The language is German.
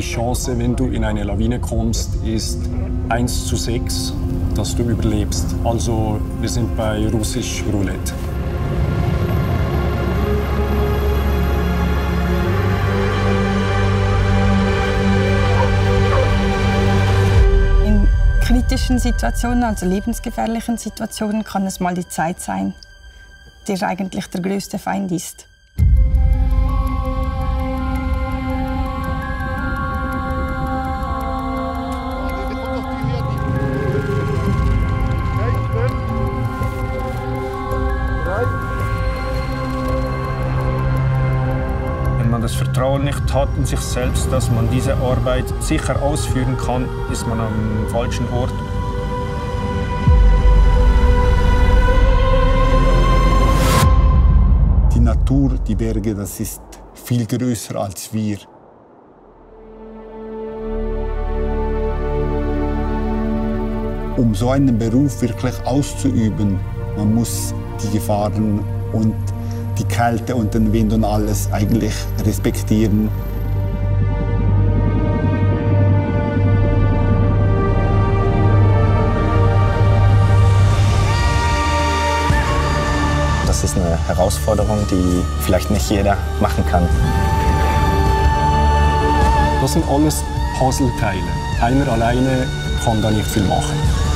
Die Chance, wenn du in eine Lawine kommst, ist 1 zu 6, dass du überlebst. Also wir sind bei russisch Roulette. In kritischen Situationen, also lebensgefährlichen Situationen, kann es mal die Zeit sein, der eigentlich der größte Feind ist. Das Vertrauen nicht hat in sich selbst, dass man diese Arbeit sicher ausführen kann, ist man am falschen Ort. Die Natur, die Berge, das ist viel größer als wir. Um so einen Beruf wirklich auszuüben, man muss die Gefahren und die Kälte und den Wind und alles eigentlich respektieren. Das ist eine Herausforderung, die vielleicht nicht jeder machen kann. Das sind alles Puzzleteile. Einer alleine kann da nicht viel machen.